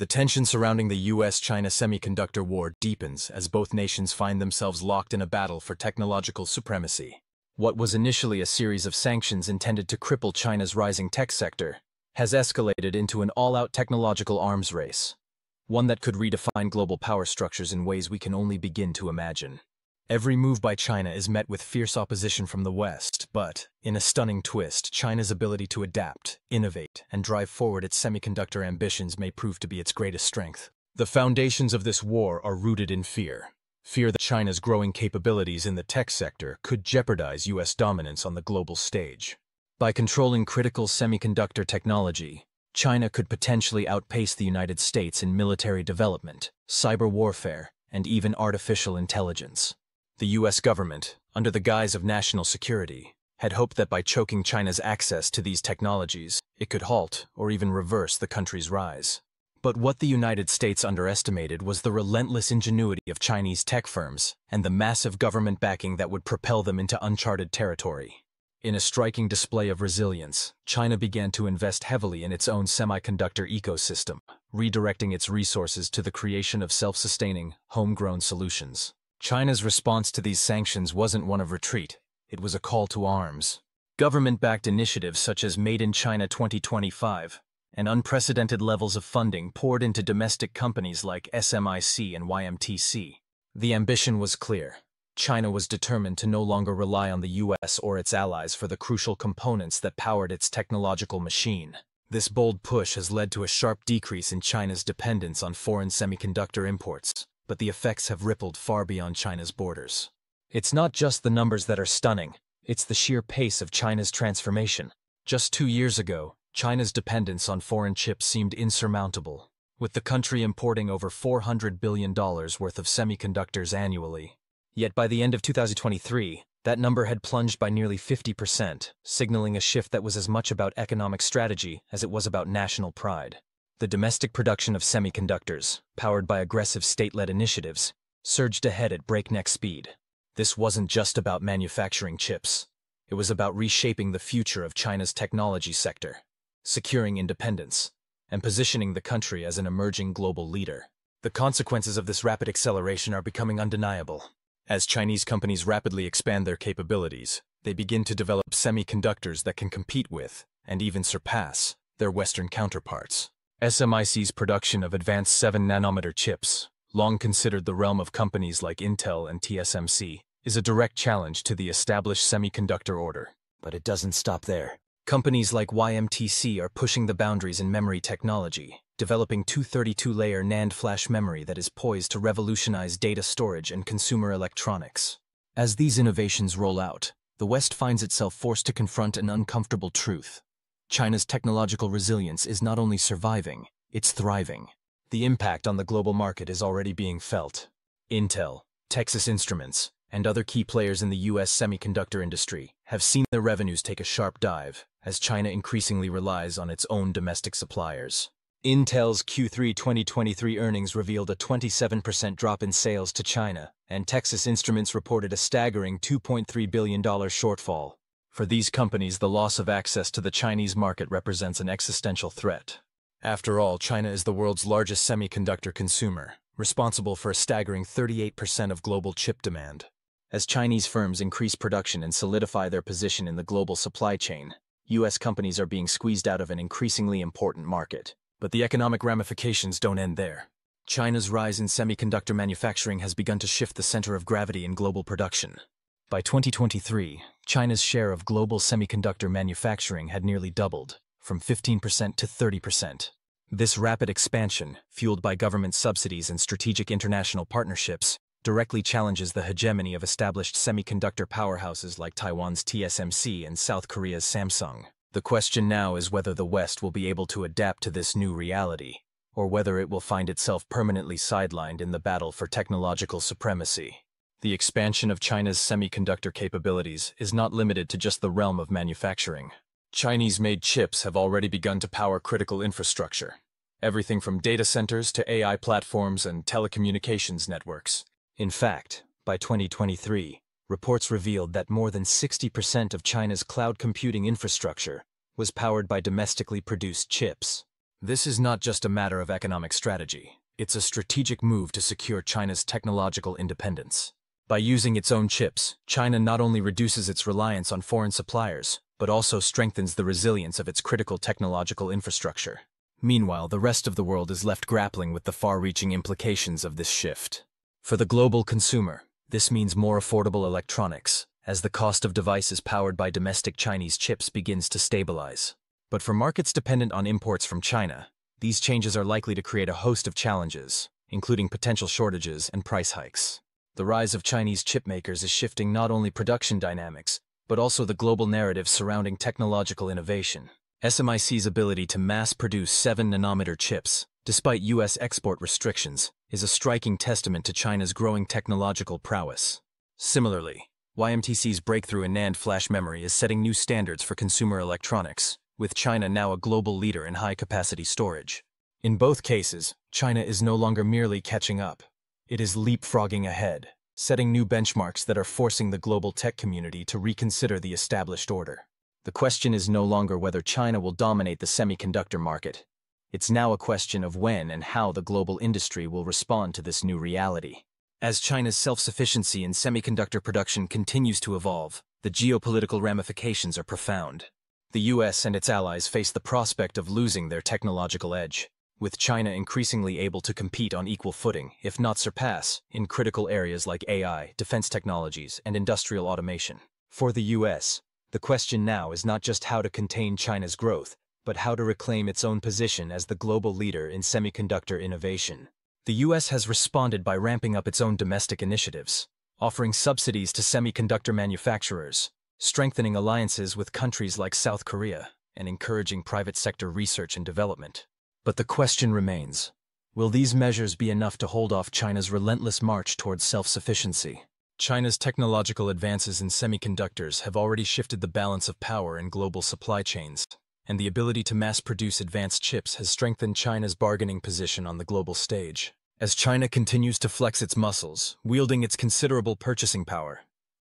The tension surrounding the US-China semiconductor war deepens as both nations find themselves locked in a battle for technological supremacy. What was initially a series of sanctions intended to cripple China's rising tech sector has escalated into an all-out technological arms race, one that could redefine global power structures in ways we can only begin to imagine. Every move by China is met with fierce opposition from the West, but, in a stunning twist, China's ability to adapt, innovate, and drive forward its semiconductor ambitions may prove to be its greatest strength. The foundations of this war are rooted in fear. Fear that China's growing capabilities in the tech sector could jeopardize U.S. dominance on the global stage. By controlling critical semiconductor technology, China could potentially outpace the United States in military development, cyber warfare, and even artificial intelligence. The US government, under the guise of national security, had hoped that by choking China's access to these technologies, it could halt or even reverse the country's rise. But what the United States underestimated was the relentless ingenuity of Chinese tech firms and the massive government backing that would propel them into uncharted territory. In a striking display of resilience, China began to invest heavily in its own semiconductor ecosystem, redirecting its resources to the creation of self-sustaining, homegrown solutions. China's response to these sanctions wasn't one of retreat, it was a call to arms. Government-backed initiatives such as Made in China 2025 and unprecedented levels of funding poured into domestic companies like SMIC and YMTC. The ambition was clear. China was determined to no longer rely on the US or its allies for the crucial components that powered its technological machine. This bold push has led to a sharp decrease in China's dependence on foreign semiconductor imports, but the effects have rippled far beyond China's borders. It's not just the numbers that are stunning, it's the sheer pace of China's transformation. Just two years ago, China's dependence on foreign chips seemed insurmountable, with the country importing over $400 billion worth of semiconductors annually. Yet by the end of 2023, that number had plunged by nearly 50%, signaling a shift that was as much about economic strategy as it was about national pride. The domestic production of semiconductors, powered by aggressive state-led initiatives, surged ahead at breakneck speed. This wasn't just about manufacturing chips. It was about reshaping the future of China's technology sector, securing independence, and positioning the country as an emerging global leader. The consequences of this rapid acceleration are becoming undeniable. As Chinese companies rapidly expand their capabilities, they begin to develop semiconductors that can compete with, and even surpass, their Western counterparts. SMIC's production of advanced 7-nanometer chips, long considered the realm of companies like Intel and TSMC, is a direct challenge to the established semiconductor order. But it doesn't stop there. Companies like YMTC are pushing the boundaries in memory technology, developing 232-layer NAND flash memory that is poised to revolutionize data storage and consumer electronics. As these innovations roll out, the West finds itself forced to confront an uncomfortable truth. China's technological resilience is not only surviving, it's thriving. The impact on the global market is already being felt. Intel, Texas Instruments, and other key players in the U.S. semiconductor industry have seen their revenues take a sharp dive as China increasingly relies on its own domestic suppliers. Intel's Q3 2023 earnings revealed a 27% drop in sales to China, and Texas Instruments reported a staggering $2.3 billion shortfall. For these companies, the loss of access to the Chinese market represents an existential threat. After all, China is the world's largest semiconductor consumer, responsible for a staggering 38% of global chip demand. As Chinese firms increase production and solidify their position in the global supply chain, U.S. companies are being squeezed out of an increasingly important market. But the economic ramifications don't end there. China's rise in semiconductor manufacturing has begun to shift the center of gravity in global production. By 2023, China's share of global semiconductor manufacturing had nearly doubled, from 15% to 30%. This rapid expansion, fueled by government subsidies and strategic international partnerships, directly challenges the hegemony of established semiconductor powerhouses like Taiwan's TSMC and South Korea's Samsung. The question now is whether the West will be able to adapt to this new reality, or whether it will find itself permanently sidelined in the battle for technological supremacy. The expansion of China's semiconductor capabilities is not limited to just the realm of manufacturing. Chinese-made chips have already begun to power critical infrastructure, everything from data centers to AI platforms and telecommunications networks. In fact, by 2023, reports revealed that more than 60% of China's cloud computing infrastructure was powered by domestically produced chips. This is not just a matter of economic strategy. It's a strategic move to secure China's technological independence. By using its own chips, China not only reduces its reliance on foreign suppliers, but also strengthens the resilience of its critical technological infrastructure. Meanwhile, the rest of the world is left grappling with the far-reaching implications of this shift. For the global consumer, this means more affordable electronics, as the cost of devices powered by domestic Chinese chips begins to stabilize. But for markets dependent on imports from China, these changes are likely to create a host of challenges, including potential shortages and price hikes. The rise of Chinese chipmakers is shifting not only production dynamics, but also the global narrative surrounding technological innovation. SMIC's ability to mass-produce 7-nanometer chips, despite U.S. export restrictions, is a striking testament to China's growing technological prowess. Similarly, YMTC's breakthrough in NAND flash memory is setting new standards for consumer electronics, with China now a global leader in high-capacity storage. In both cases, China is no longer merely catching up. It is leapfrogging ahead, setting new benchmarks that are forcing the global tech community to reconsider the established order. The question is no longer whether China will dominate the semiconductor market. It's now a question of when and how the global industry will respond to this new reality. As China's self-sufficiency in semiconductor production continues to evolve, the geopolitical ramifications are profound. The US and its allies face the prospect of losing their technological edge with China increasingly able to compete on equal footing, if not surpass, in critical areas like AI, defense technologies, and industrial automation. For the US, the question now is not just how to contain China's growth, but how to reclaim its own position as the global leader in semiconductor innovation. The US has responded by ramping up its own domestic initiatives, offering subsidies to semiconductor manufacturers, strengthening alliances with countries like South Korea, and encouraging private sector research and development. But the question remains, will these measures be enough to hold off China's relentless march towards self-sufficiency? China's technological advances in semiconductors have already shifted the balance of power in global supply chains, and the ability to mass-produce advanced chips has strengthened China's bargaining position on the global stage. As China continues to flex its muscles, wielding its considerable purchasing power,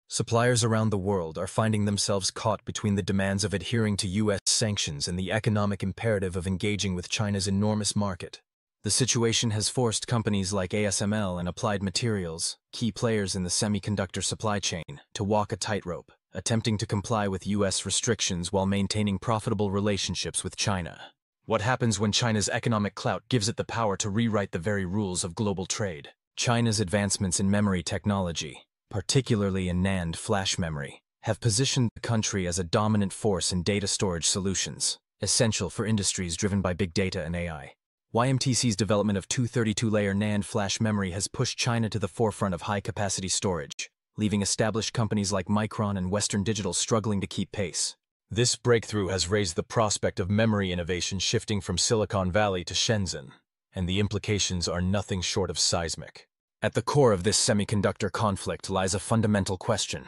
suppliers around the world are finding themselves caught between the demands of adhering to U.S. sanctions and the economic imperative of engaging with China's enormous market. The situation has forced companies like ASML and Applied Materials, key players in the semiconductor supply chain, to walk a tightrope, attempting to comply with U.S. restrictions while maintaining profitable relationships with China. What happens when China's economic clout gives it the power to rewrite the very rules of global trade? China's advancements in memory technology, particularly in NAND flash memory, have positioned the country as a dominant force in data storage solutions, essential for industries driven by big data and AI. YMTC's development of 232-layer NAND flash memory has pushed China to the forefront of high-capacity storage, leaving established companies like Micron and Western Digital struggling to keep pace. This breakthrough has raised the prospect of memory innovation shifting from Silicon Valley to Shenzhen, and the implications are nothing short of seismic. At the core of this semiconductor conflict lies a fundamental question.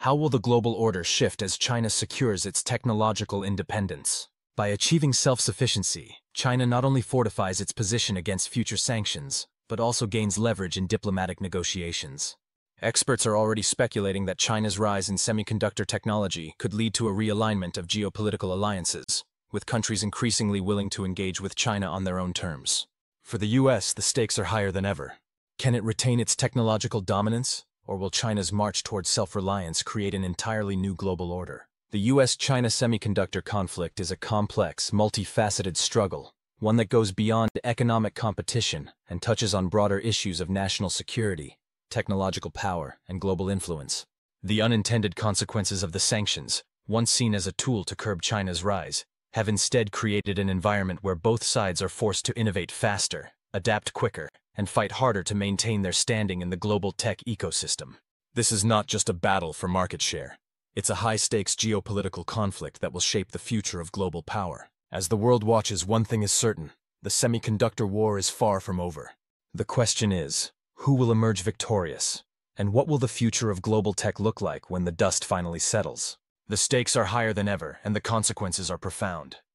How will the global order shift as China secures its technological independence? By achieving self-sufficiency, China not only fortifies its position against future sanctions, but also gains leverage in diplomatic negotiations. Experts are already speculating that China's rise in semiconductor technology could lead to a realignment of geopolitical alliances, with countries increasingly willing to engage with China on their own terms. For the US, the stakes are higher than ever. Can it retain its technological dominance, or will China's march towards self-reliance create an entirely new global order? The U.S.-China semiconductor conflict is a complex, multifaceted struggle, one that goes beyond economic competition and touches on broader issues of national security, technological power, and global influence. The unintended consequences of the sanctions, once seen as a tool to curb China's rise, have instead created an environment where both sides are forced to innovate faster, adapt quicker, and fight harder to maintain their standing in the global tech ecosystem. This is not just a battle for market share. It's a high-stakes geopolitical conflict that will shape the future of global power. As the world watches, one thing is certain. The semiconductor war is far from over. The question is, who will emerge victorious? And what will the future of global tech look like when the dust finally settles? The stakes are higher than ever, and the consequences are profound.